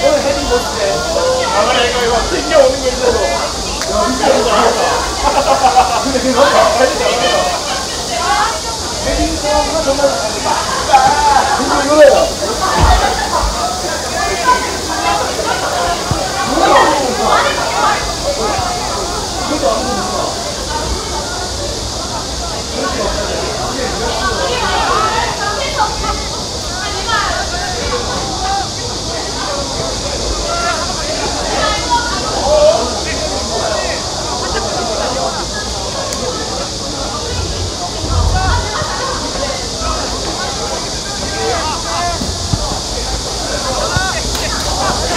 민재야, 오늘 헤딩 멋지네. 아, 그래, 이거, 이거, 튕겨오는 거 있어도. 야, 민재야, 잘한다. 근데 그거. 헤딩 잘한다. 헤딩 하나 정말. 근데 이거예요.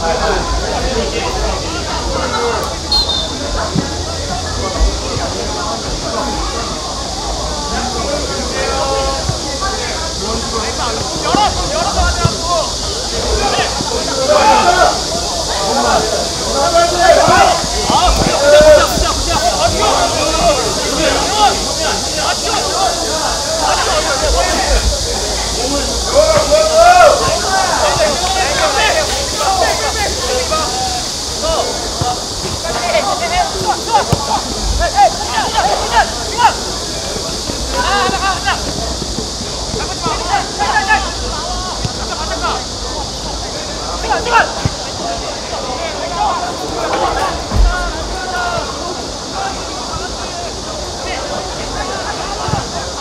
아, 진짜, 진짜, 진짜. 잠깐!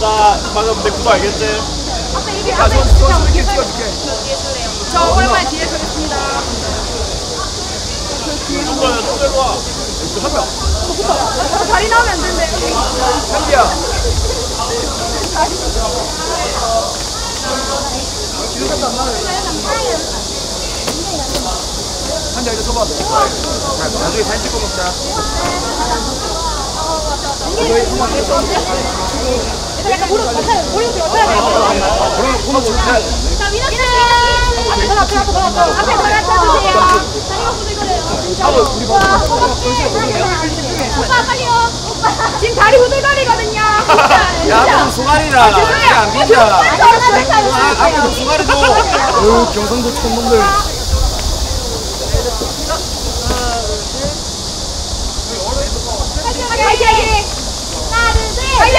자, 방금 내 구도 알겠지? 야, 손, 손 이렇게 찍어줄게. 저 오랜만에 뒤에 서겠습니다. 좀 더, 좀 들고 와. 여기 한 명. 저 다리 나오면 안 되는데. 현기야. 한자 이제 서봐. 자, 나중에 사진 찍고 먹자. 약간 무릎 맞춰야 무릎 맞춰야 돼. 그러면 코너 볼 때. 자, 미나 씨. 앞에 더 앞에 더 앞에 앞에 더 맞춰주세요. 다리가 후들거려요. 와, 오빠 빨리요. 지금 다리 후들거리거든요. 야, 앞에서 숭아리라. 이게 안. 아, 앞에서 숭아리 줘. 어휴, 경상도 촌놈들. 화이팅! 하나, 둘, 셋! 화이팅!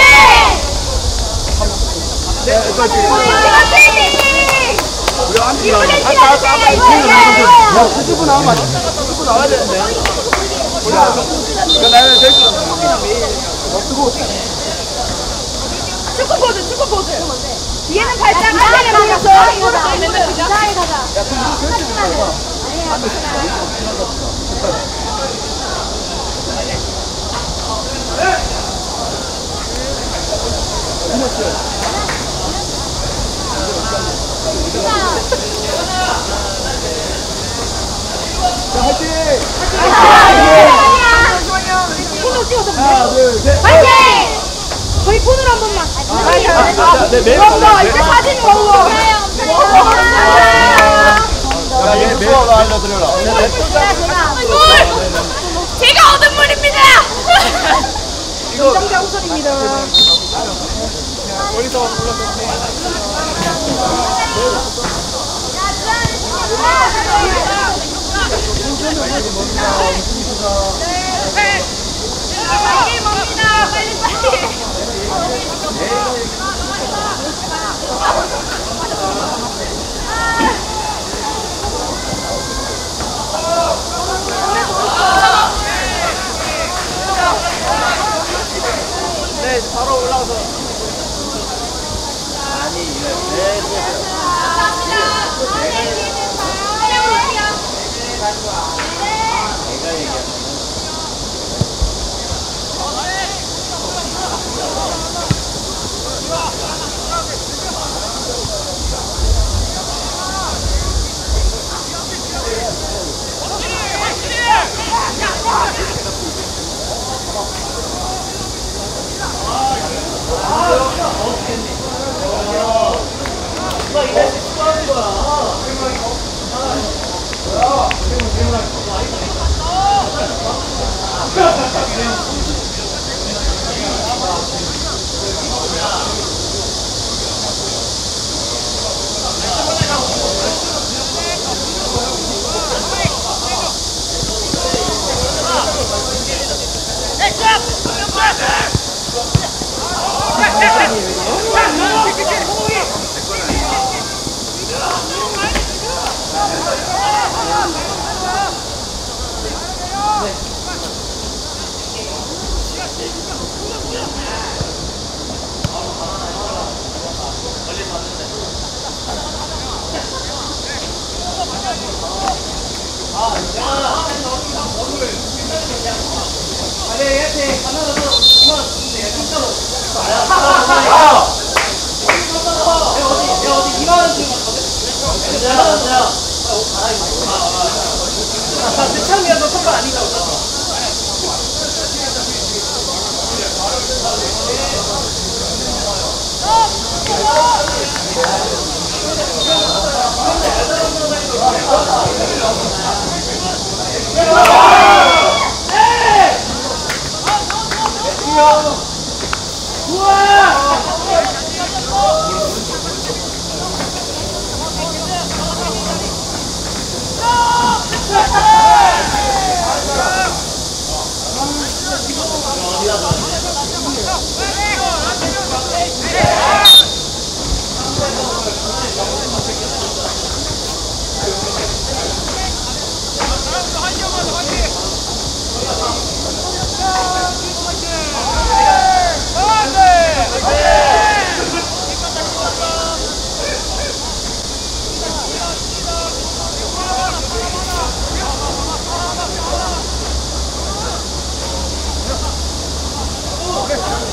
네, 앉아. 찍어주세요, 이번엔. 야, 수줍고 나오면 안 돼. 수줍고 나와야 되는데. 야, 그 나는 될 줄. 축구 포즈, 축구 포즈. 뒤에는 발짝 앞에는 보면서 이거다. 이상하게 가 자. 폰으로 찍어서 하나, 둘, 셋. 화이팅! 저희 폰으로 한 번만. 자, 네, 매일 먹어. 이제 사진 먹어. 야, 얘 매일 알려드려라. 제가 얻은 물입니다. 정자 우선입니다. 멀리서 올라서 빨리 뭡니다. 빨리 빨리. 네 바로 올라가서 대창이 Yeah. Okay.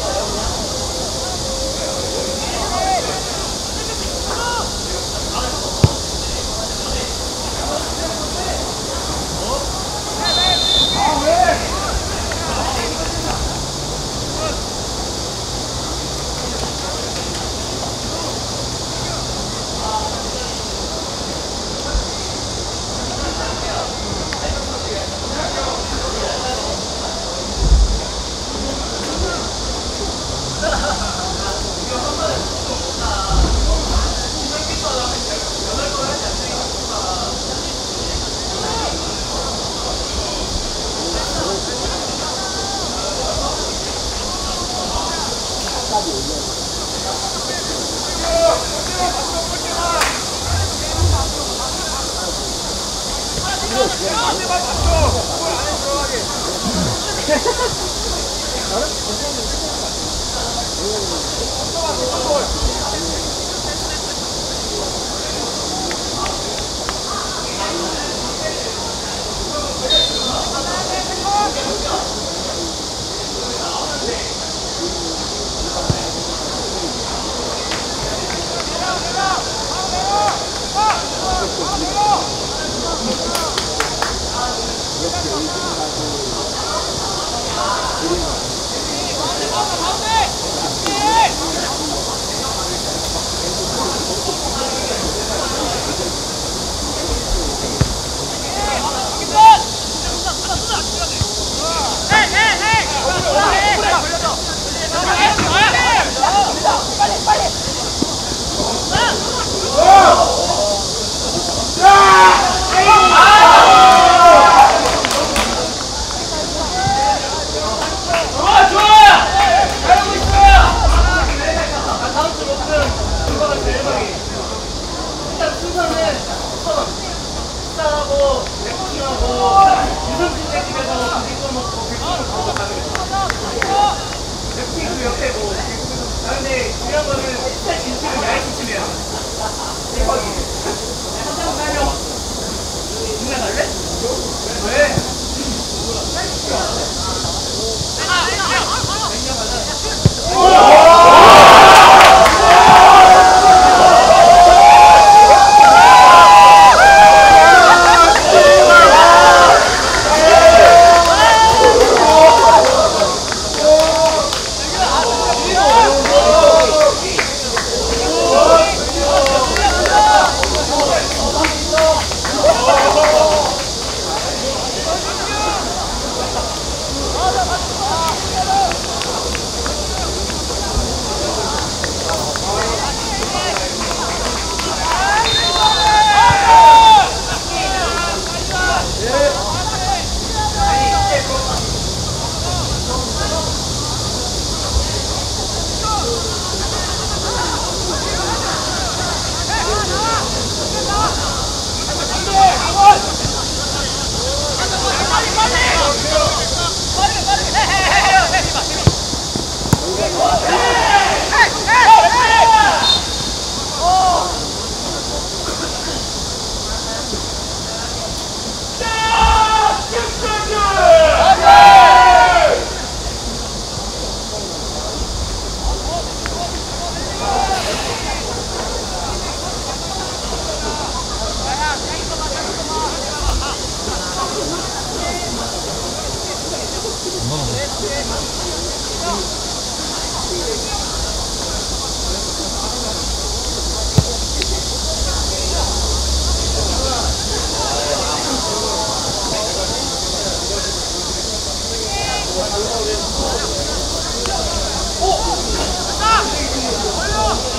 Hey!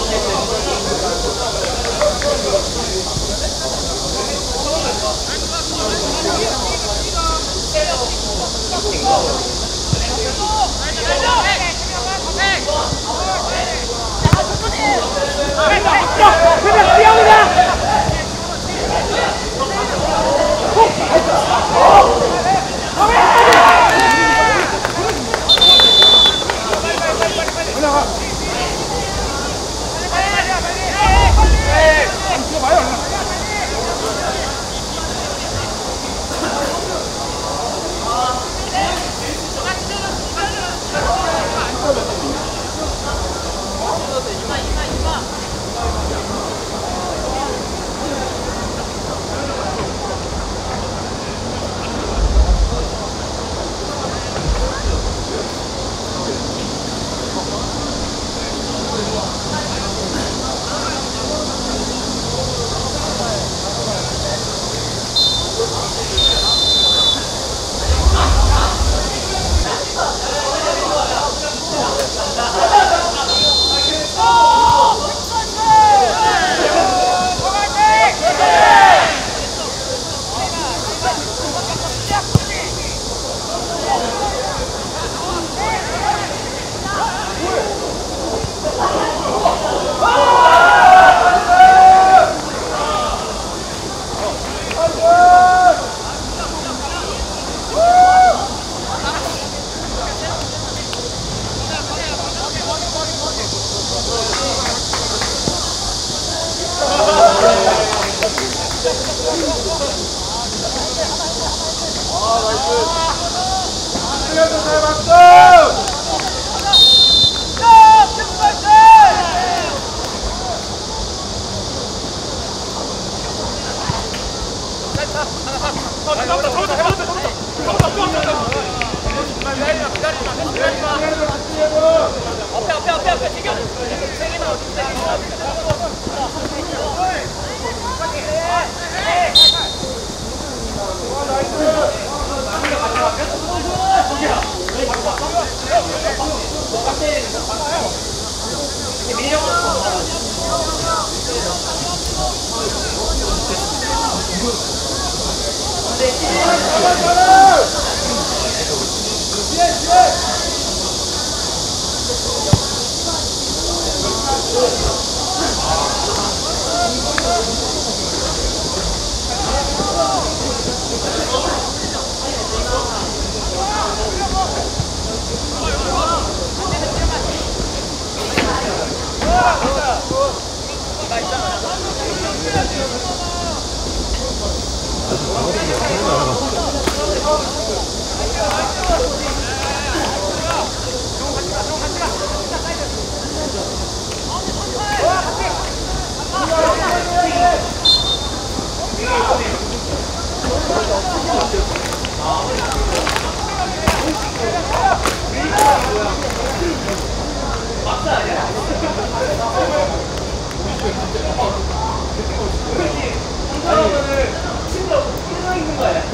Oh! 감사합니다.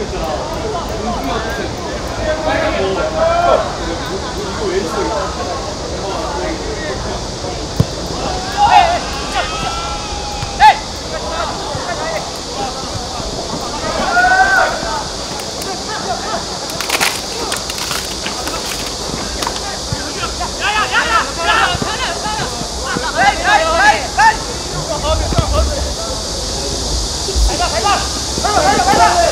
있잖아. 공중이 어떻게 빨간 거. 이거 왜 있어? Hey!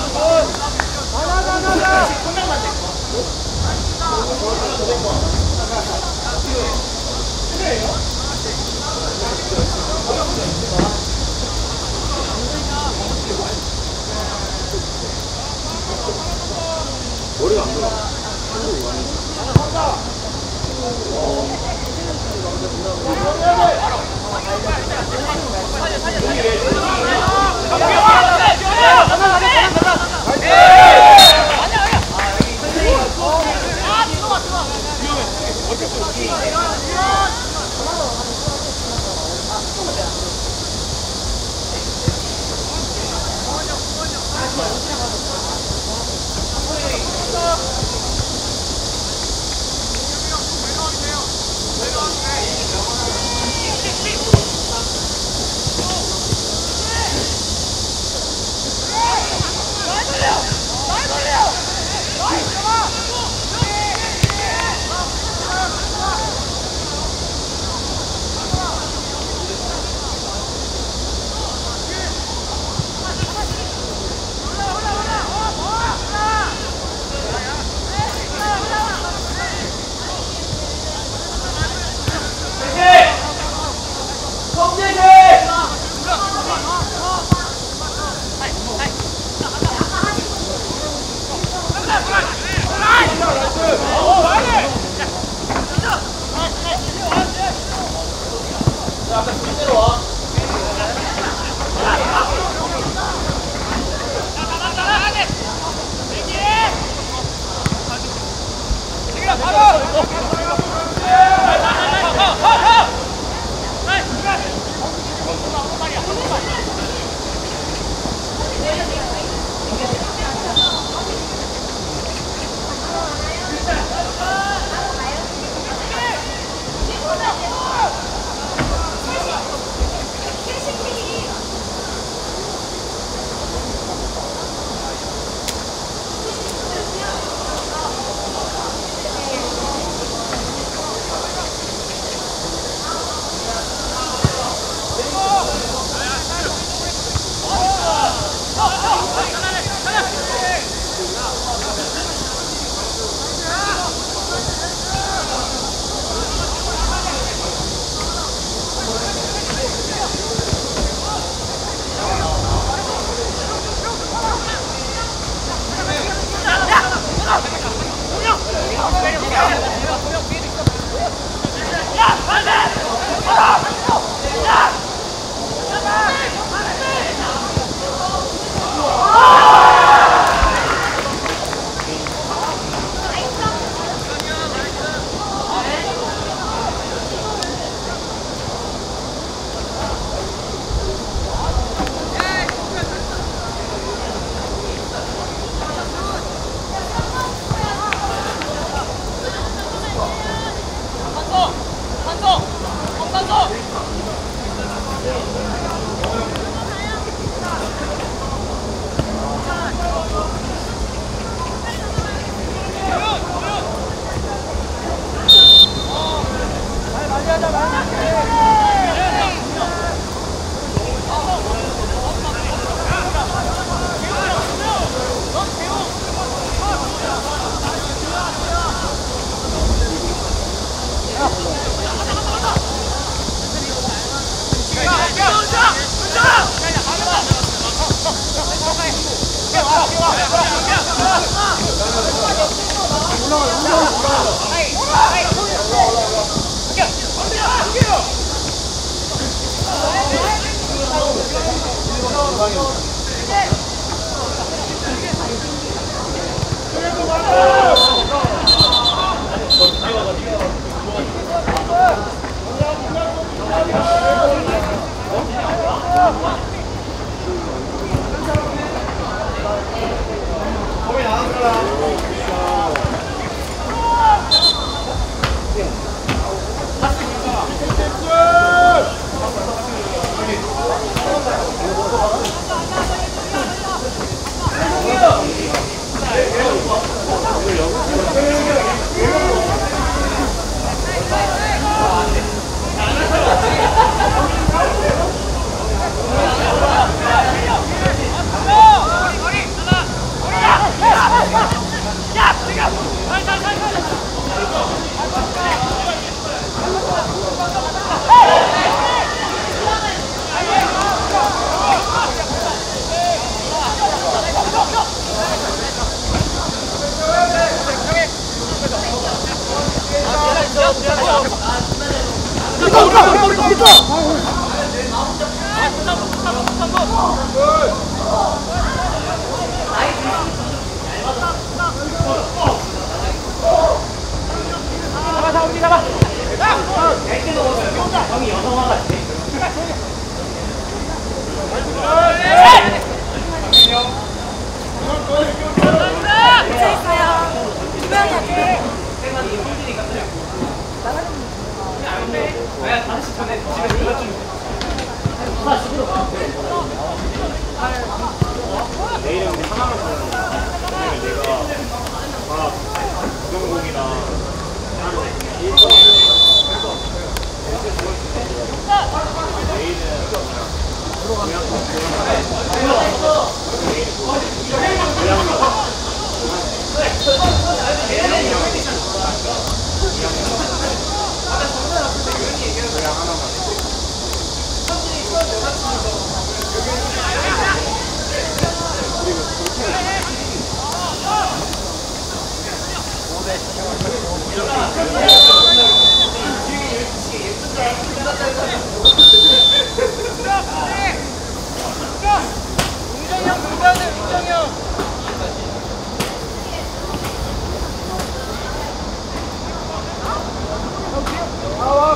하나 거기 나간 사람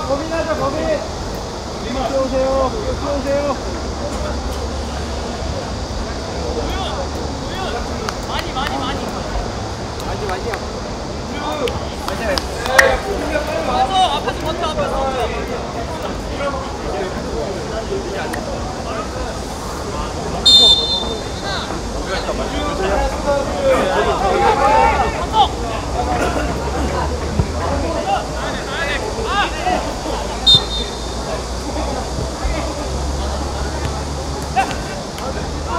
고민하자 고민 뛰어오세요. 뛰어오세요. 저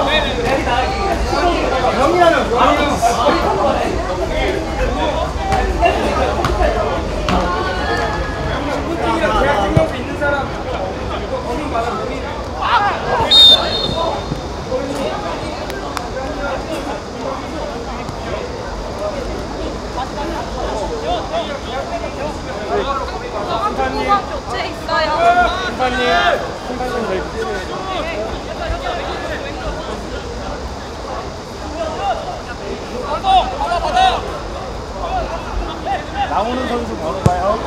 희 붙여야죠 나오는 선수 봐요.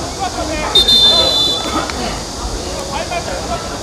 들어가 Thank you.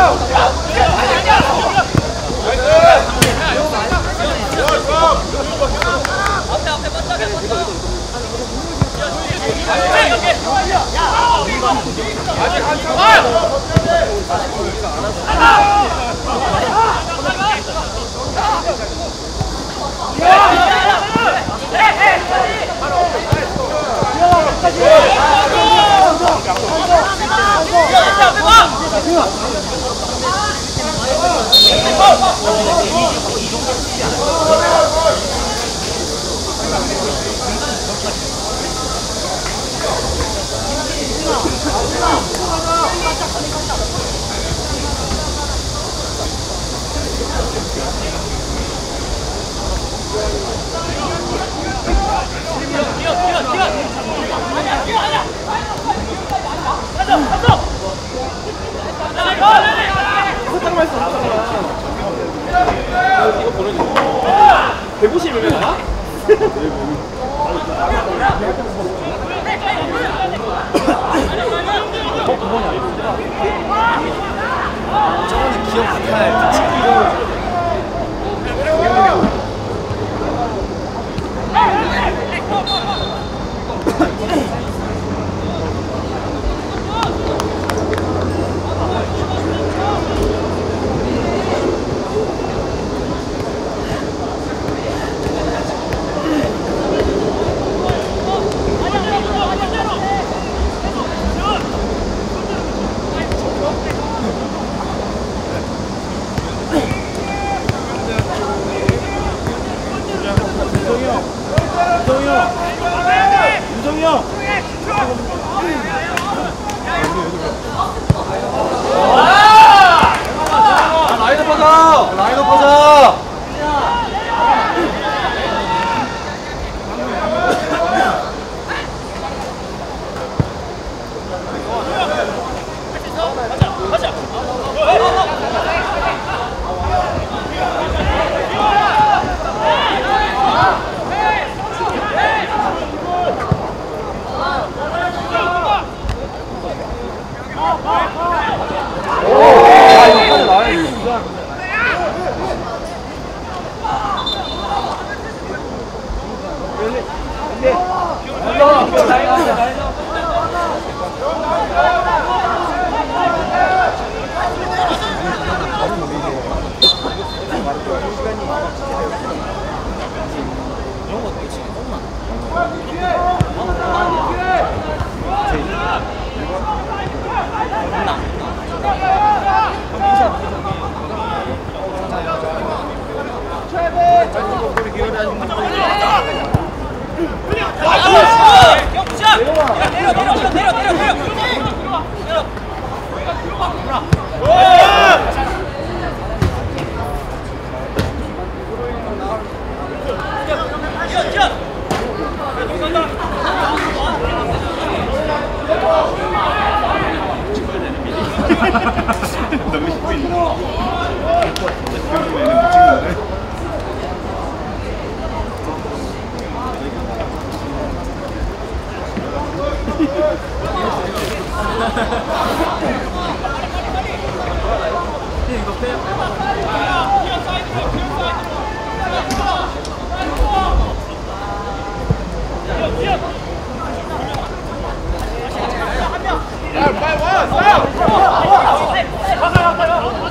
야, 가자! 가자! 가자! 가자! 딱 말씀 하잖아. 이거 보내줘. 150이면 되나? 저번에 기억 못할 친구 Vai, vai, vai! 내려 내려 내려 내려 내려 내려 내려 너무 쉽고 있나? 지금 얘는 못 찍는데? 이거 빼요. 빨리 와! 싸워! 가자, 가자, 가자!